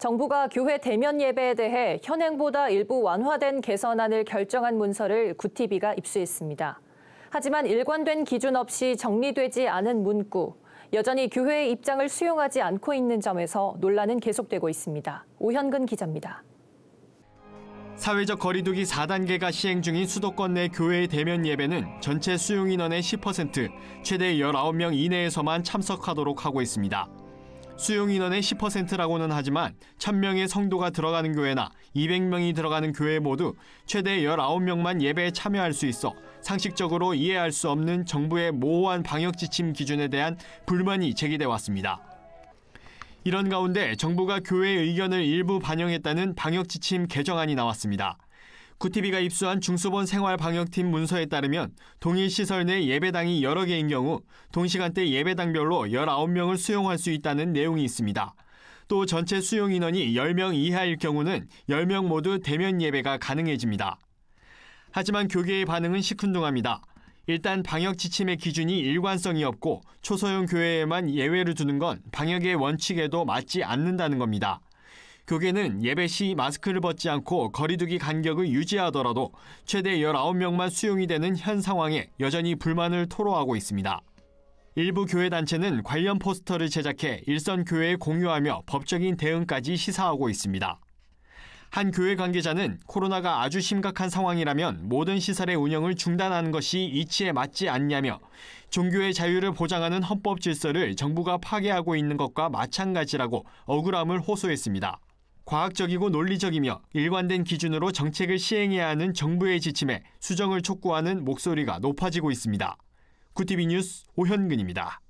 정부가 교회 대면 예배에 대해 현행보다 일부 완화된 개선안을 결정한 문서를 구티비가 입수했습니다. 하지만 일관된 기준 없이 정리되지 않은 문구, 여전히 교회의 입장을 수용하지 않고 있는 점에서 논란은 계속되고 있습니다. 오현근 기자입니다. 사회적 거리두기 4단계가 시행 중인 수도권 내 교회의 대면 예배는 전체 수용 인원의 10%, 최대 19명 이내에서만 참석하도록 하고 있습니다. 수용 인원의 10%라고는 하지만 1000명의 성도가 들어가는 교회나 200명이 들어가는 교회 모두 최대 19명만 예배에 참여할 수 있어 상식적으로 이해할 수 없는 정부의 모호한 방역 지침 기준에 대한 불만이 제기돼 왔습니다. 이런 가운데 정부가 교회의 의견을 일부 반영했다는 방역 지침 개정안이 나왔습니다. 구티비가 입수한 중수본 생활방역팀 문서에 따르면 동일 시설 내 예배당이 여러 개인 경우 동시간대 예배당별로 19명을 수용할 수 있다는 내용이 있습니다. 또 전체 수용 인원이 10명 이하일 경우는 10명 모두 대면 예배가 가능해집니다. 하지만 교계의 반응은 시큰둥합니다. 일단 방역 지침의 기준이 일관성이 없고 초소형 교회에만 예외를 두는 건 방역의 원칙에도 맞지 않는다는 겁니다. 교계는 예배 시 마스크를 벗지 않고 거리두기 간격을 유지하더라도 최대 19명만 수용이 되는 현 상황에 여전히 불만을 토로하고 있습니다. 일부 교회 단체는 관련 포스터를 제작해 일선 교회에 공유하며 법적인 대응까지 시사하고 있습니다. 한 교회 관계자는 코로나가 아주 심각한 상황이라면 모든 시설의 운영을 중단하는 것이 이치에 맞지 않냐며 종교의 자유를 보장하는 헌법 질서를 정부가 파괴하고 있는 것과 마찬가지라고 억울함을 호소했습니다. 과학적이고 논리적이며 일관된 기준으로 정책을 시행해야 하는 정부의 지침에 수정을 촉구하는 목소리가 높아지고 있습니다. 구티비 뉴스 오현근입니다.